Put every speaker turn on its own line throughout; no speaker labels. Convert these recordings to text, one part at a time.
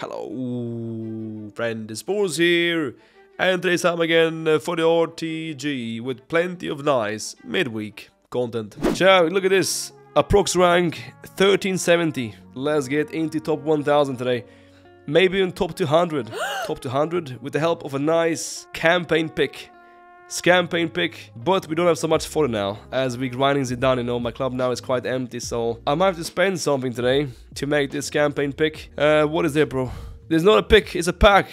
Hello, friend. Boras here. And today's time again for the RTG with plenty of nice midweek content. Ciao, look at this. Approx rank 1370. Let's get into top 1000 today. Maybe even top 200. top 200 with the help of a nice campaign pick. Campaign pick, but we don't have so much for it now, as we're grinding Zidane, you know, my club now is quite empty, so I might have to spend something today to make this campaign pick. Uh, what is there, bro? There's not a pick, it's a pack.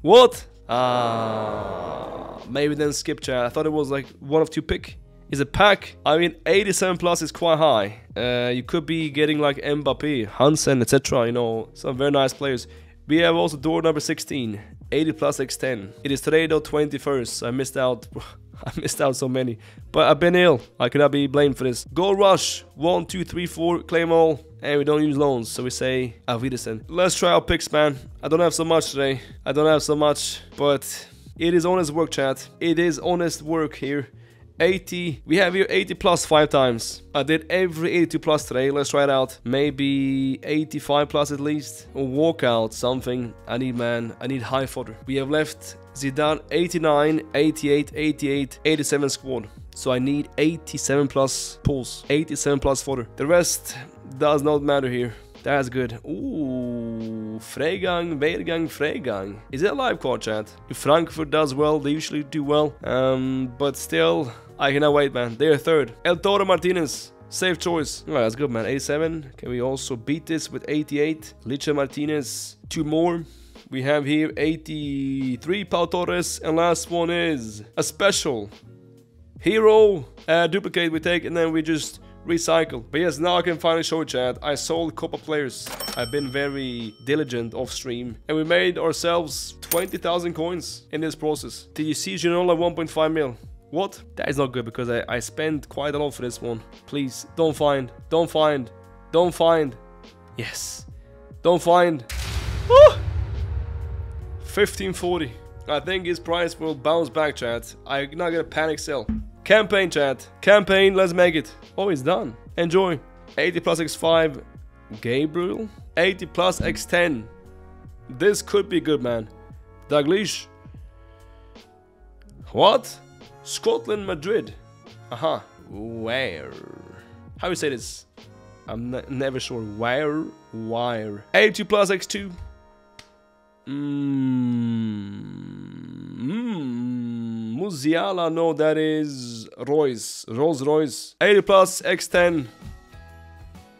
What? Ah, maybe then skip chat. I thought it was like one of two pick. Is a pack. I mean, 87 plus is quite high. Uh, you could be getting like Mbappe, Hansen, etc. You know, some very nice players. We have also door number 16. 80 plus x10. It is today though 21st. I missed out. I missed out so many. But I've been ill. I cannot be blamed for this. Goal rush. One, two, three, four. Claim all. And we don't use loans. So we say ah, Avidesen. Let's try our picks, man. I don't have so much today. I don't have so much. But it is honest work, chat. It is honest work here. 80. We have here 80 plus 5 times. I did every 82 plus today. Let's try it out. Maybe 85 plus at least. Walkout, something. I need, man. I need high fodder. We have left Zidane 89, 88, 88, 87 squad. So I need 87 plus pulls. 87 plus fodder. The rest does not matter here. That's good. Ooh, Freigang, Wehrgang, Freigang. Is it a live card chat? If Frankfurt does well, they usually do well. Um, but still, I cannot wait, man. They're third. El Toro Martinez. Safe choice. Oh, that's good, man. 87. Can we also beat this with 88? Licha Martinez. Two more. We have here 83 Pau Torres. And last one is a special. Hero. Uh, duplicate we take and then we just recycle. But yes, now I can finally show chat. I sold copper players. I've been very diligent off stream. And we made ourselves 20,000 coins in this process. Did you see Ginola 1.5 mil? What? That is not good because I, I spent quite a lot for this one. Please, don't find. Don't find. Don't find. Yes. Don't find. Woo! 1540. I think his price will bounce back, chat. I'm not gonna panic sell. Campaign, chat. Campaign, let's make it. Oh, it's done. Enjoy. 80 plus x5. Gabriel. 80 plus x10. This could be good, man. Dalglish. What? Scotland, Madrid. Aha. Where? How you say this? I'm ne never sure. Where? Wire. 80 plus x2. Mmm. Mmm. Musiala, no, that is Reus. Rolls Royce. 80 plus X10.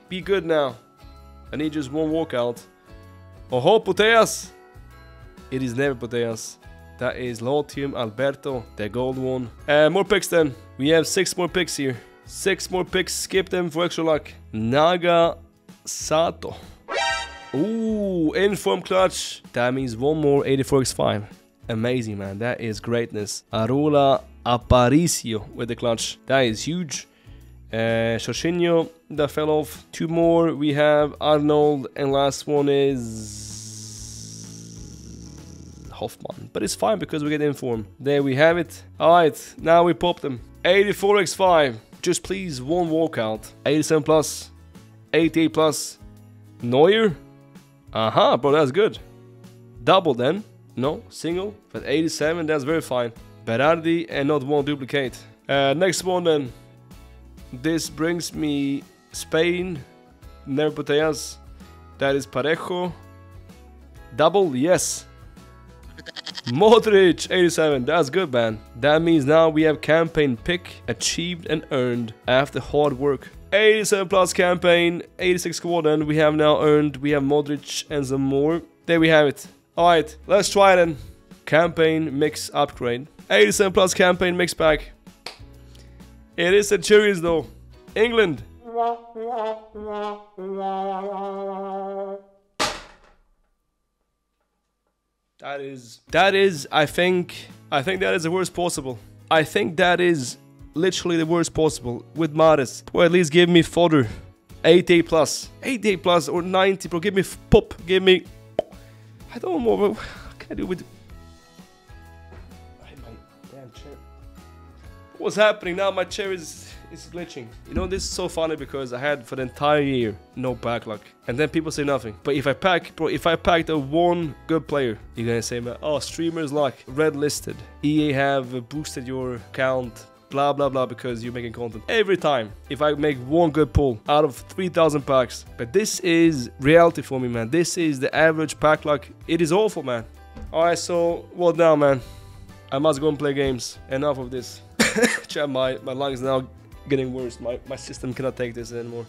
Be good now. I need just one walkout. Oho, Putellas. It is never Putellas. That is Latium Alberto, the gold one. Uh, more picks then. We have six more picks here. Six more picks. Skip them for extra luck. Naga Sato. Ooh, inform clutch. That means one more 84x5. Amazing, man. That is greatness. Arula Aparicio with the clutch. That is huge. Uh, Jorginho, that fell off. Two more. We have Arnold. And last one is... Hoffman. But it's fine because we get inform. There we have it. Alright, now we pop them. 84x5. Just please one walkout. 87 plus. 88 plus. Neuer. Aha, uh -huh, bro, that's good. Double then. No, single. But 87, that's very fine. Berardi and not one duplicate. Uh, next one then. This brings me Spain. Never Putellas. That is Parejo. Double, yes. Modric, 87. That's good, man. That means now we have campaign pick achieved and earned after hard work. 87 plus campaign, 86 squad, and we have now earned. We have Modric and some more. There we have it. Alright, let's try it then. Campaign mix upgrade. 87 plus campaign mix pack. It is Centurions though. England. That is, that is, I think, I think that is the worst possible. I think that is literally the worst possible with Maris. Or at least give me fodder. 80 plus. 80 plus or 90 bro. Give me pop. Give me... I don't know what can I do with... What's happening now? My chair is is glitching. You know, this is so funny because I had for the entire year no pack luck. And then people say nothing. But if I pack, bro, if I packed a one good player, you're gonna say, oh, streamer's luck, red listed. EA have boosted your account blah blah blah because you're making content every time. If i make one good pull out of 3000 packs but this is reality for me man. This is the average pack luck it is awful man. All right so what now man? I must go and play games. Enough of this. Chat, my my lungs now getting worse. My my system cannot take this anymore.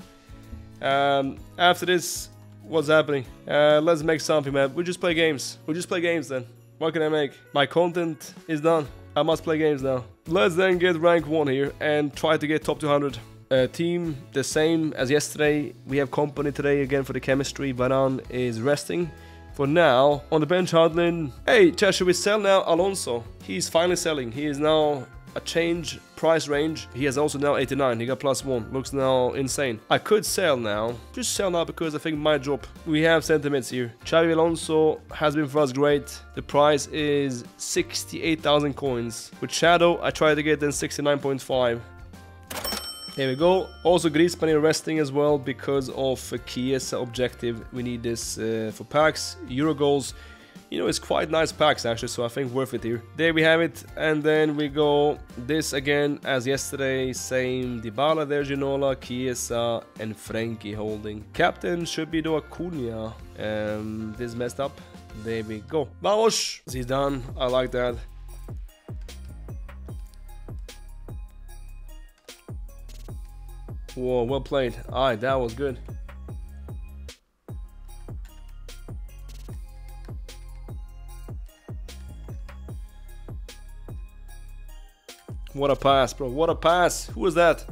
Um after this what's happening? Uh let's make something man. We just play games. We just play games then. What can i make? My content is done I must play games now. Let's then get rank 1 here and try to get top 200. Uh, team the same as yesterday. We have company today again for the chemistry. Varane is resting. For now, on the bench, Hardlin. Hey, chat, should we sell now Alonso? He's finally selling. He is now a change price range. He has also now 89. He got plus one. Looks now insane. I could sell now. Just sell now because I think my drop. We have sentiments here. Xabi Alonso has been for us great. The price is 68,000 coins. With Shadow, I tried to get then 69.5. Here we go. Also Griezmann resting as well because of Chiesa objective. We need this uh, for packs. Euro goals you know, it's quite nice packs actually, so I think worth it here. There we have it, and then we go this again as yesterday, same Dybala there, Ginola, Chiesa, and Frankie holding. Captain should be the Acuna. Um, this messed up. There we go. Vamos! Done. I like that. Whoa, well played. Alright, that was good. What a pass, bro. What a pass. Who was that?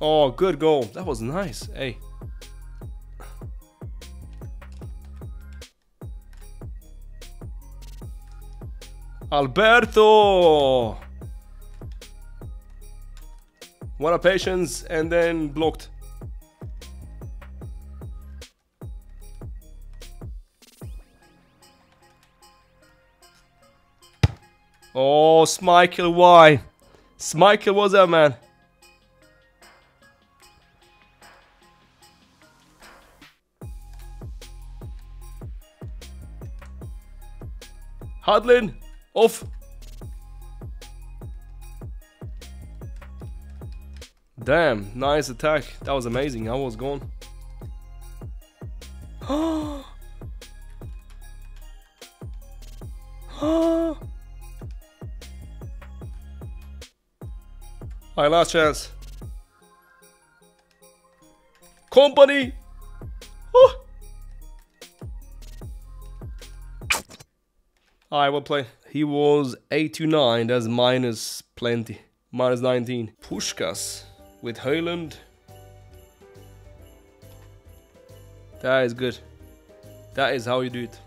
Oh, good goal. That was nice. Hey. Alberto! What a patience and then blocked. Oh, Schmeichel, why? Schmeichel, what's up, man? Hudlin, off. Damn, nice attack. That was amazing. I was gone. Oh, Alright, last chance. Company! Oh. Alright, we'll play. He was 8 to 9, that's minus plenty. Minus 19. Puskas with Højlund. That is good. That is how you do it.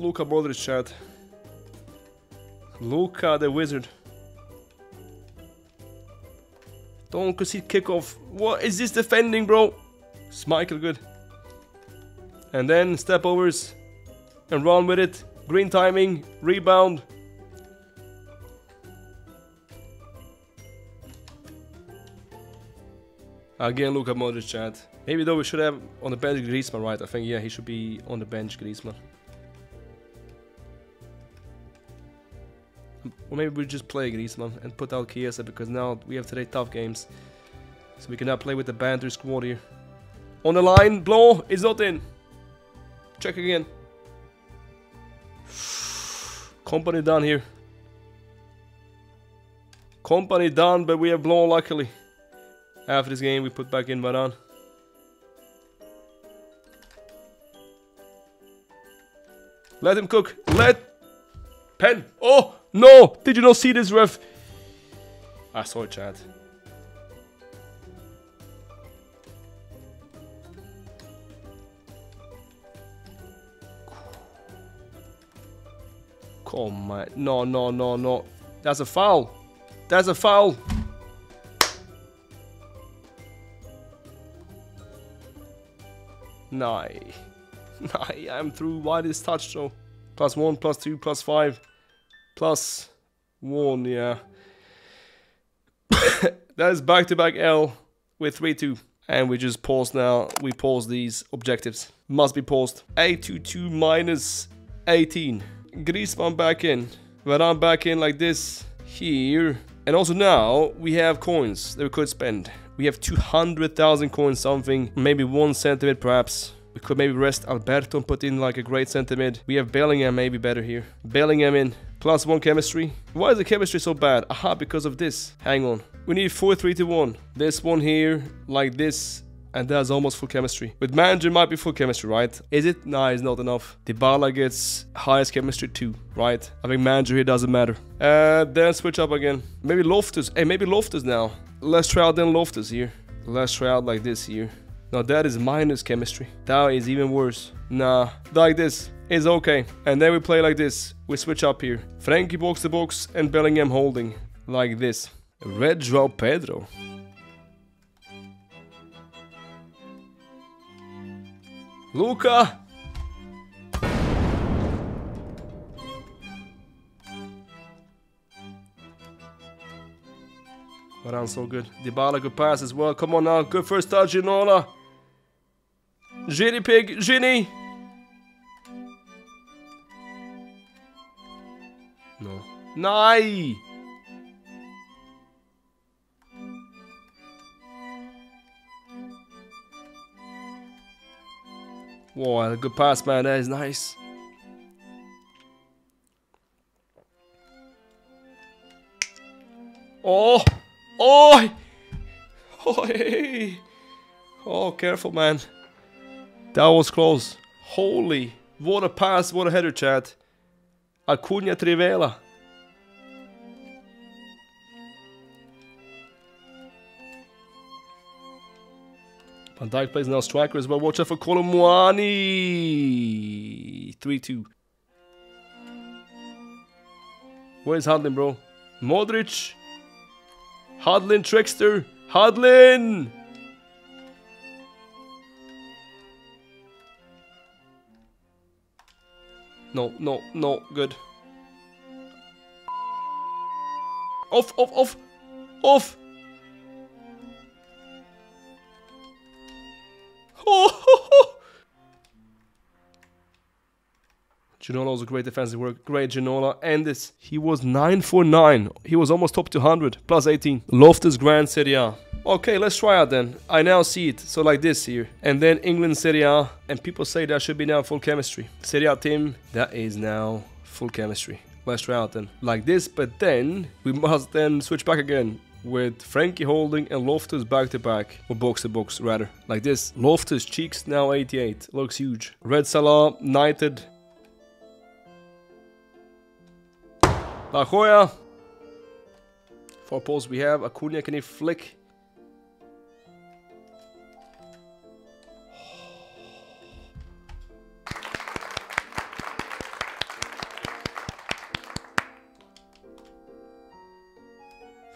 Luka Modric chat. Luka the wizard. Don't concede kickoff. What is this defending, bro? Schmeichel good. And then step overs and run with it. Green timing, rebound. Again, Luka Modric chat. Maybe though we should have on the bench Griezmann, right? I think yeah, he should be on the bench Griezmann. Or maybe we just play Griezmann and put out Chiesa because now we have today tough games. So we cannot play with the banter squad here. On the line, blow is not in. Check again. Company done here. Company done, but we have blown luckily. After this game, we put back in Varane. Let him cook. Let Pen. Oh! No! Did you not see this, ref? I saw it, Chad. Come on. No, no, no, no. That's a foul. That's a foul. Nah. Nah, I'm through. Why this touch though? Plus one, plus two, plus five, plus one, yeah. that is back to back L with 3 2. And we just pause now. We pause these objectives. Must be paused. 822 minus 18. Griezmann back in. Varane back in like this. Here. And also now we have coins that we could spend. We have 200,000 coins something. Maybe one centimeter perhaps. We could maybe rest Alberto and put in like a great sentiment. We have Bellingham maybe better here. Bellingham in. Plus one chemistry. Why is the chemistry so bad? Aha, because of this. Hang on. We need 4, 3 to 1. This one here, like this. And that's almost full chemistry. With manager might be full chemistry, right? Is it? Nah, it's not enough. Dybala gets highest chemistry too, right? I think manager here doesn't matter. Uh, then switch up again. Maybe Loftus. Hey, maybe Loftus now. Let's try out then Loftus here. Let's try out like this here. Now that is minus chemistry. That is even worse. Nah, like this is okay. And then we play like this. We switch up here. Frankie box to box and Bellingham holding. Like this. Red Joao Pedro. Luca! Varane so good. Dybala good pass as well. Come on now. Good first touch, Ginola. Genie Pig. Genie. Whoa, a good pass, man. That is nice. Oh! Oh! Oh, hey. oh, careful, man. That was close. Holy. What a pass, what a header, chat. Acuna Trivela. Van Dijk plays now striker as well. Watch out for Kolo Muani. 3-2. Where's Hudlin, bro? Modric. Hudlin, Trickster. Hudlin! No, no, no, good. Off, off, off, off! Ginola was a great defensive work. Great Ginola. And this, he was 9 for 9. He was almost top 200. Plus 18. Loftus Grand Serie A. Okay, let's try out then. I now see it. So like this here. And then England Serie A. And people say that should be now full chemistry. Serie A team, that is now full chemistry. Let's try out then. Like this, but then we must then switch back again with Frankie holding and Loftus back to back, or box to box rather, like this. Loftus-Cheek's now 88, looks huge. Red Salah, knighted. La Joya. For poles we have Acuna, can he flick?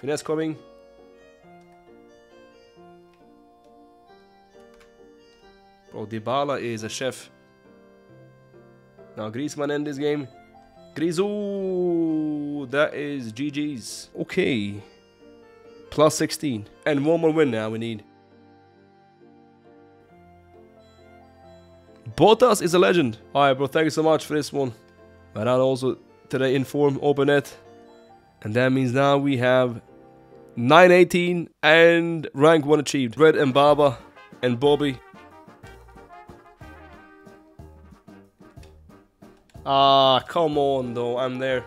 Finesse coming. Bro, Dybala is a chef. Now Griezmann in this game. Grisou! That is GG's. Okay. Plus 16. And one more win now we need. Bottas is a legend. Alright bro, thank you so much for this one. But I'll also today inform OpenNet. And that means now we have 918 and rank 1 achieved. Red and Baba and Bobby. Ah, come on though, I'm there.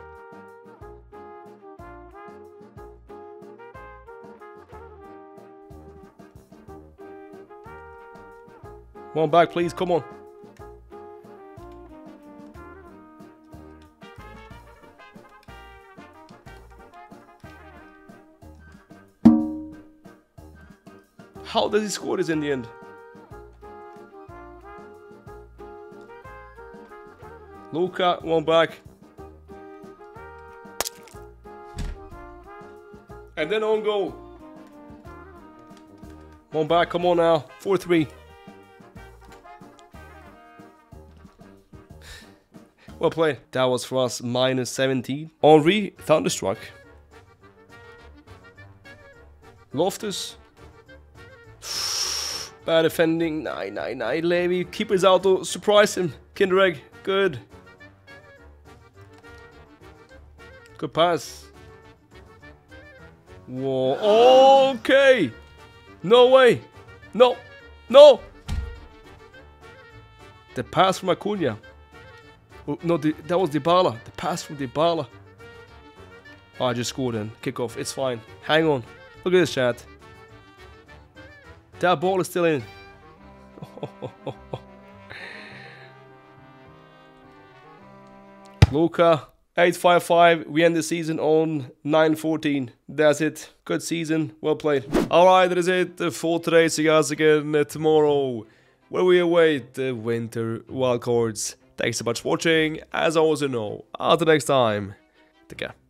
Come on back, please, come on. How does he score this in the end? Luca, one back. And then on goal. One back, come on now. 4-3. Well played. That was for us minus 17. Henry, Thunderstruck. Loftus. Bad defending. Nine, nine, nine. Levy. Keep his auto. surprise him. Kinderegg. Good. Good pass. Whoa. Okay. No way. No. No. The pass from Acuna. Oh, no, the, that was Dybala. The pass from Dybala. Oh, I just scored in. Kickoff. It's fine. Hang on. Look at this, chat. That ball is still in. Luka. 855. We end the season on 914. That's it. Good season. Well played. Alright, that is it for today. See you guys again tomorrow where we await the winter wildcards. Thanks so much for watching. As always, you know, until next time, take care.